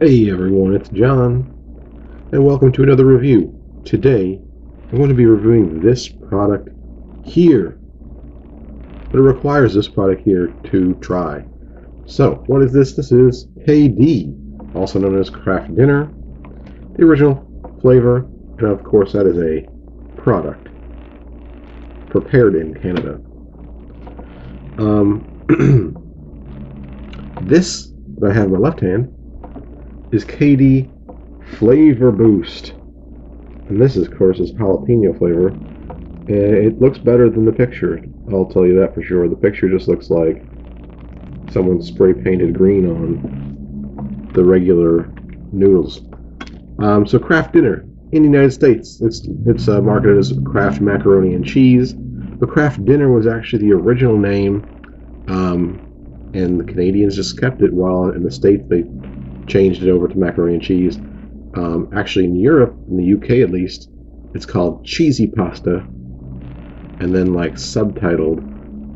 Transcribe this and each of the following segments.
Hey everyone, it's John, and welcome to another review. Today, I'm going to be reviewing this product here. But it requires this product here to try. So, what is this? This is KD, also known as Kraft Dinner. The original flavor, and of course that is a product prepared in Canada. Um, this that I have in my left hand is KD Flavor Boost. And this, is, of course, is jalapeno flavor. It looks better than the picture. I'll tell you that for sure. The picture just looks like someone spray painted green on the regular noodles. Um, so Kraft Dinner in the United States, it's it's uh, marketed as Kraft Macaroni and Cheese. But Kraft Dinner was actually the original name, um, and the Canadians just kept it. While in the states they changed it over to macaroni and cheese. Um, actually, in Europe, in the UK at least, it's called cheesy pasta, and then like subtitled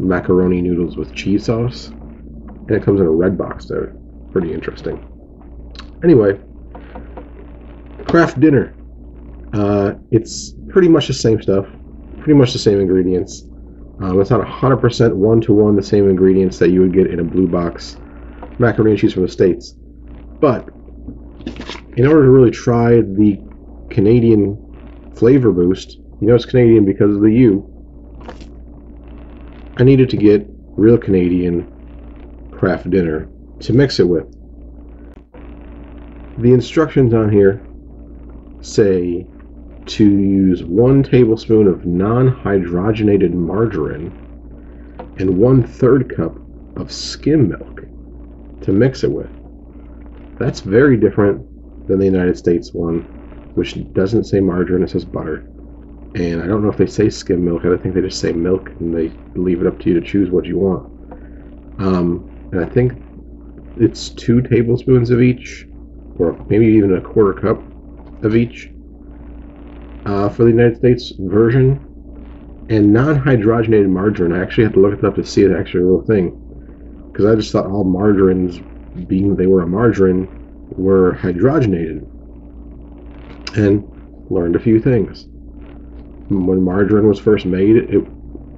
macaroni noodles with cheese sauce, and it comes in a red box there. Pretty interesting. Anyway, Kraft Dinner. Uh, it's pretty much the same stuff, pretty much the same ingredients. Um, it's not 100% one to one the same ingredients that you would get in a blue box macaroni and cheese from the States. But in order to really try the Canadian flavor boost, you know it's Canadian because of the U, I needed to get real Canadian Kraft dinner to mix it with. The instructions on here say to use one tablespoon of non-hydrogenated margarine and one third cup of skim milk to mix it with. That's very different than the United States one, which doesn't say margarine, it says butter. And I don't know if they say skim milk, I think they just say milk and they leave it up to you to choose what you want. Um, and I think it's two tablespoons of each, or maybe even a quarter cup of each uh, for the United States version. And non hydrogenated margarine, I actually had to look it up to see it actually a real thing. Because I just thought all margarines being they were a margarine, were hydrogenated. And learned a few things. When margarine was first made, it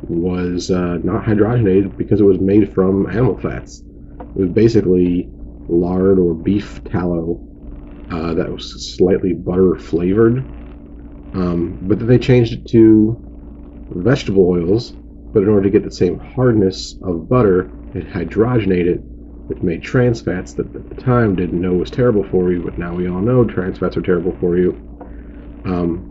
was uh, not hydrogenated because it was made from animal fats. It was basically lard or beef tallow uh, that was slightly butter flavored. Um, but then they changed it to vegetable oils, but in order to get the same hardness of butter, it hydrogenated which made trans fats that at the time didn't know was terrible for you, but now we all know trans fats are terrible for you. Um,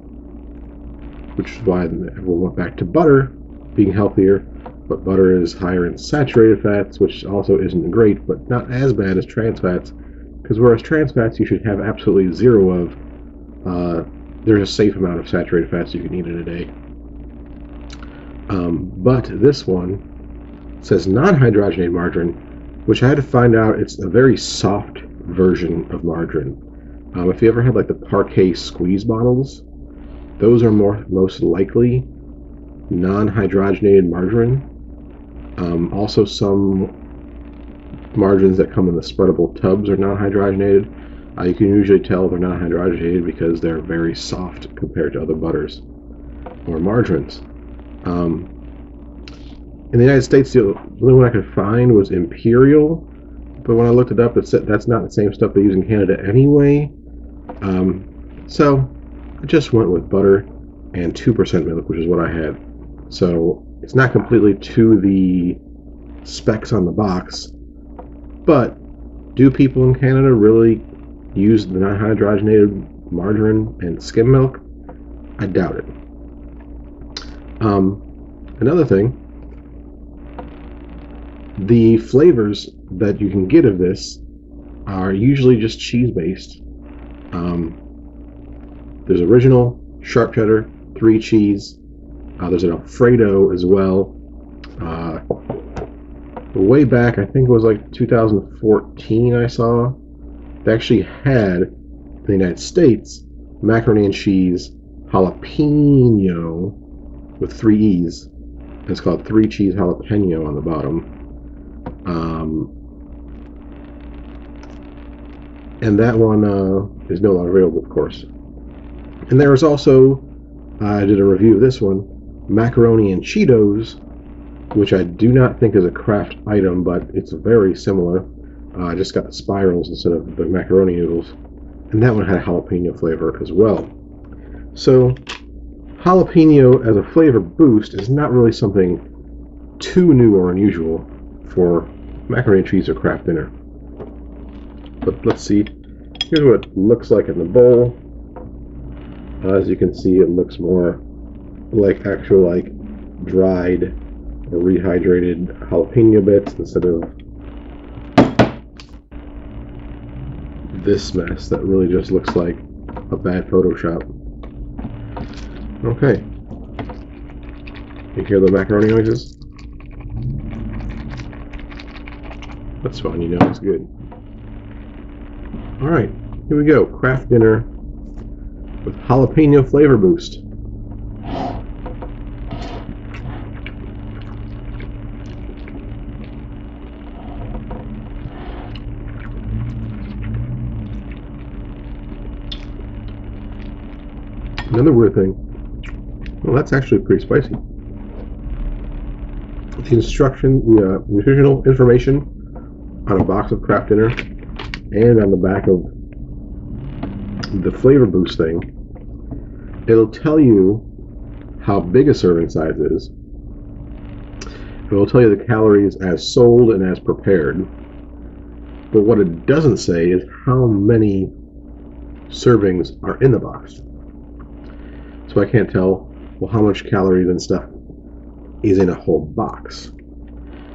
which is why everyone went back to butter being healthier, but butter is higher in saturated fats, which also isn't great, but not as bad as trans fats. Because whereas trans fats you should have absolutely zero of, uh, there's a safe amount of saturated fats you can eat in a day. Um, but this one says non-hydrogenated margarine which I had to find out it's a very soft version of margarine. Um, if you ever had like the Parkay squeeze bottles, those are more most likely non-hydrogenated margarine. Um, also, some margarines that come in the spreadable tubs are non-hydrogenated. Uh, you can usually tell they're not hydrogenated because they're very soft compared to other butters or margarines. Um, in the United States, the only one I could find was Imperial, but when I looked it up, it said that's not the same stuff they use in Canada anyway. Um, so I just went with butter and 2% milk, which is what I had. So it's not completely to the specs on the box, but do people in Canada really use the non hydrogenated margarine and skim milk? I doubt it. Um, another thing the flavors that you can get of this are usually just cheese based. Um, there's original, sharp cheddar, three cheese. Uh, there's an Alfredo as well. Uh, way back, I think it was like 2014, I saw. They actually had, in the United States, macaroni and cheese jalapeno with three E's. It's called three cheese jalapeno on the bottom. Um, and that one uh, is no longer available, of course. And there is also, I did a review of this one, macaroni and Cheetos, which I do not think is a Kraft item, but it's very similar. Uh, I just got spirals instead of the macaroni noodles, and that one had a jalapeno flavor as well. So, jalapeno as a flavor boost is not really something too new or unusual for macaroni and cheese or Kraft dinner. But let's see. Here's what it looks like in the bowl. As you can see, it looks more like actual like dried or rehydrated jalapeno bits instead of this mess that really just looks like a bad Photoshop. Okay. You hear the macaroni noises? That's fine, you know it's good. Alright, here we go. Kraft dinner with jalapeno flavor boost. Another weird thing. Well, that's actually pretty spicy. The instruction, the uh, nutritional information on a box of Kraft Dinner and on the back of the flavor boost thing, it'll tell you how big a serving size is. It will tell you the calories as sold and as prepared. But what it doesn't say is how many servings are in the box. So I can't tell, well, how much calories and stuff is in a whole box.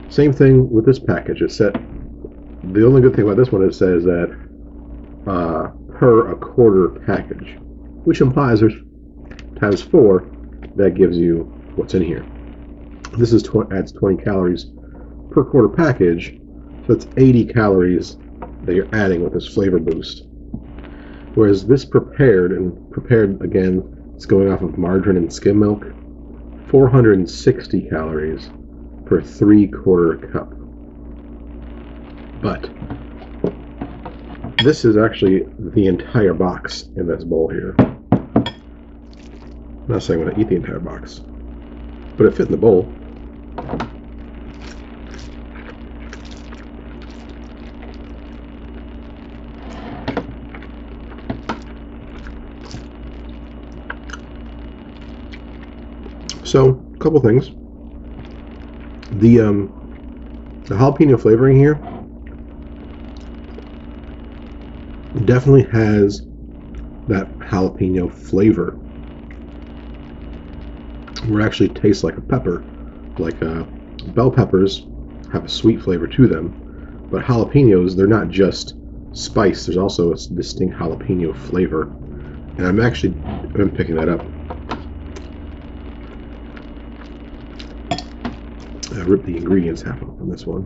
Same thing with this package. It said the only good thing about this one is it says that uh, per a quarter package, which implies there's times four. That gives you what's in here. This is tw- adds 20 calories per quarter package, so that's 80 calories that you're adding with this flavor boost. Whereas this prepared and prepared again it's going off of margarine and skim milk. 460 calories per three quarter cup. But this is actually the entire box in this bowl here. I'm not saying I'm going to eat the entire box, but it fit in the bowl. So, a couple things. The um, the jalapeno flavoring here definitely has that jalapeno flavor. Where it actually tastes like a pepper, like uh, bell peppers have a sweet flavor to them, but jalapenos they're not just spice. There's also a distinct jalapeno flavor, and I'm actually I'm picking that up I ripped the ingredients half off on this one.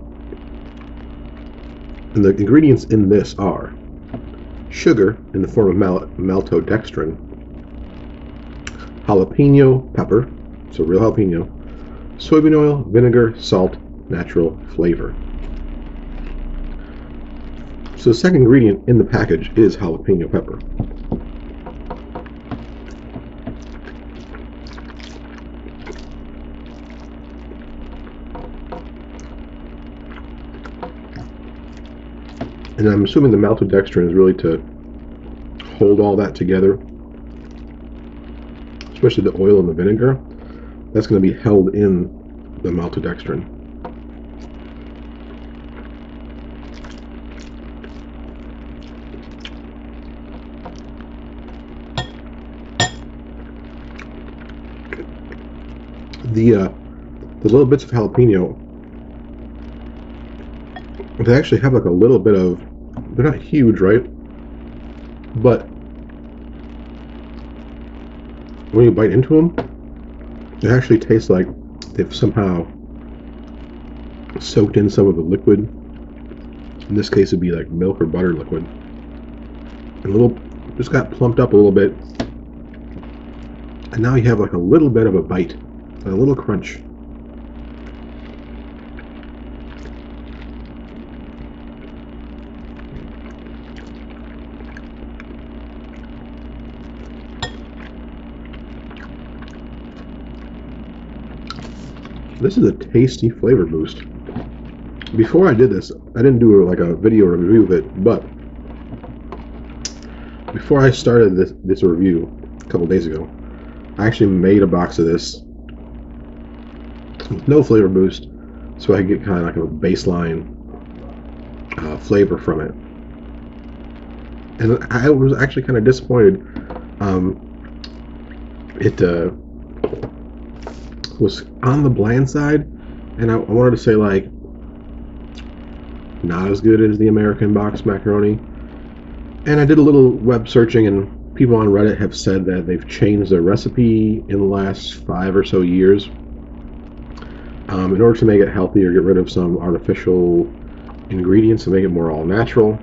And the ingredients in this are sugar in the form of mal maltodextrin, jalapeno pepper, so real jalapeno, soybean oil, vinegar, salt, natural flavor. So the second ingredient in the package is jalapeno pepper. And I'm assuming the maltodextrin is really to hold all that together, especially the oil and the vinegar. That's going to be held in the maltodextrin. The uh, the little bits of jalapeno they actually have like a little bit of they're not huge, right? But when you bite into them, it actually tastes like they've somehow soaked in some of the liquid. In this case, it'd be like milk or butter liquid. And a little, just got plumped up a little bit. And now you have like a little bit of a bite, a little crunch. This is a tasty flavor boost. Before I did this, I didn't do like a video review of it, but before I started this this review a couple days ago, I actually made a box of this with no flavor boost, so I could get kind of like a baseline uh, flavor from it. And I was actually kind of disappointed. Um, it uh, was on the bland side, and I, I wanted to say like not as good as the American box macaroni. And I did a little web searching, and people on Reddit have said that they've changed their recipe in the last five or so years um, in order to make it healthier, get rid of some artificial ingredients and make it more all natural.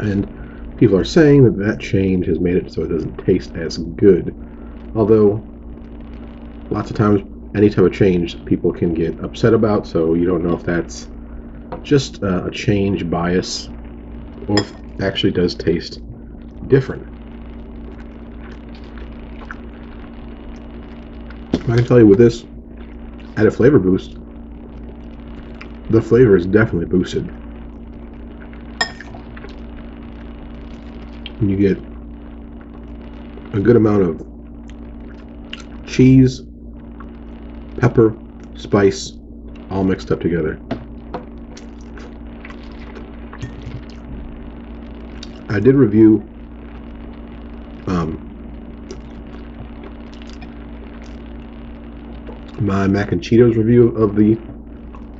And people are saying that that change has made it so it doesn't taste as good. Although, lots of times, any type of change people can get upset about, so you don't know if that's just uh, a change bias or if actually does taste different. I can tell you with this added flavor boost, the flavor is definitely boosted. You get a good amount of cheese, pepper, spice, all mixed up together. I did review um, my mac and Cheetos review of the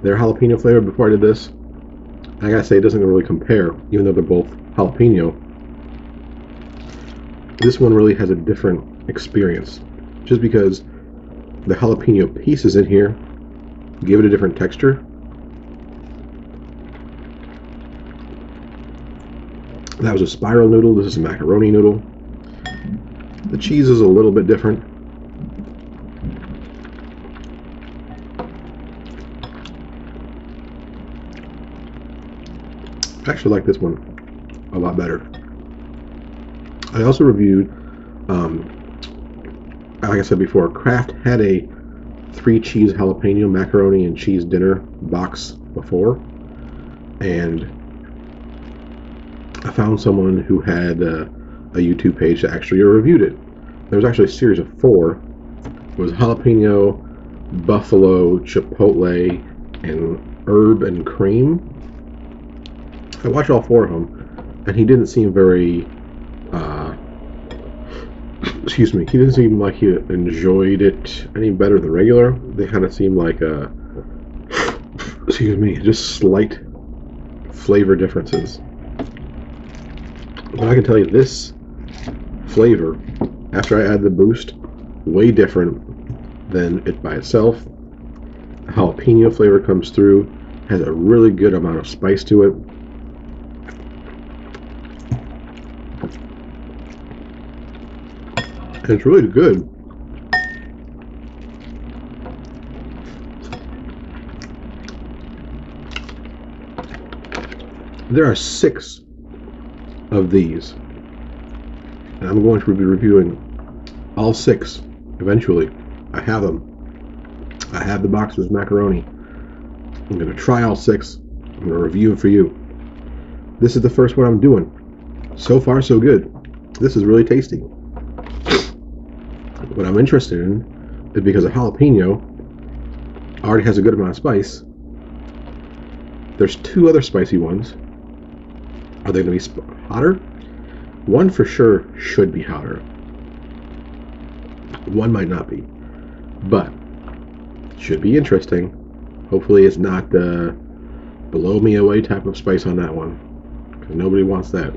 their jalapeno flavor before I did this. I gotta say, it doesn't really compare, even though they're both jalapeno. This one really has a different experience, just because the jalapeno pieces in here give it a different texture. That was a spiral noodle. This is a macaroni noodle. The cheese is a little bit different. I actually like this one a lot better. I also reviewed, um, like I said before, Kraft had a three cheese jalapeno macaroni and cheese dinner box before, and I found someone who had uh, a YouTube page that actually reviewed it. There was actually a series of four. It was jalapeno, buffalo, chipotle, and herb and cream I watched all four of them, and he didn't seem very. Excuse me. He didn't seem like he enjoyed it any better than regular. They kind of seemed like a. Excuse me, just slight flavor differences. But I can tell you this flavor, after I add the boost, way different than it by itself. The jalapeno flavor comes through, has a really good amount of spice to it. It's really good. There are six of these. And I'm going to be reviewing all six eventually. I have them. I have the boxes macaroni. I'm going to try all six. I'm going to review them for you. This is the first one I'm doing. So far, so good. This is really tasty. What I'm interested in is because a jalapeno already has a good amount of spice. There's two other spicy ones. Are they going to be hotter? One for sure should be hotter. One might not be. But should be interesting. Hopefully it's not the blow me away type of spice on that one. Nobody wants that.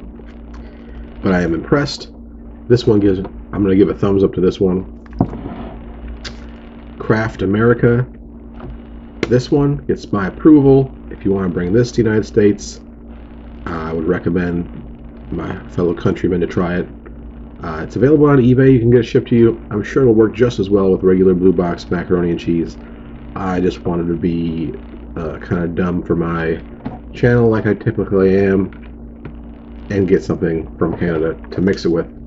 But I am impressed. This one gives I'm going to give a thumbs up to this one. Kraft America. This one gets my approval. If you want to bring this to the United States, I would recommend my fellow countrymen to try it. Uh, it's available on eBay. You can get it shipped to you. I'm sure it'll work just as well with regular blue box macaroni and cheese. I just wanted to be uh, kind of dumb for my channel like I typically am and get something from Canada to mix it with.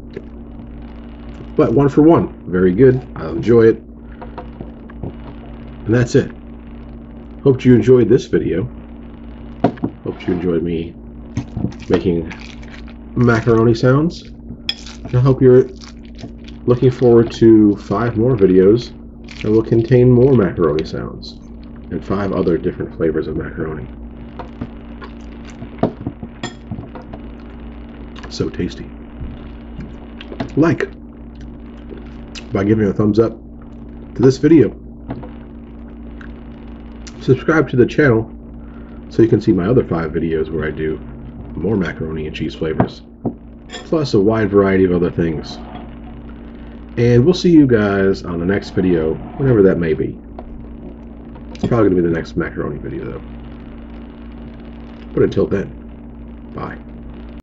But one for one, very good. I'll enjoy it. And that's it. Hope you enjoyed this video. Hope you enjoyed me making macaroni sounds. I hope you're looking forward to five more videos that will contain more macaroni sounds and five other different flavors of macaroni. So tasty. Like by giving a thumbs up to this video. Subscribe to the channel so you can see my other five videos where I do more macaroni and cheese flavors, plus a wide variety of other things. And we'll see you guys on the next video, whenever that may be. It's probably going to be the next macaroni video, though. But until then, bye.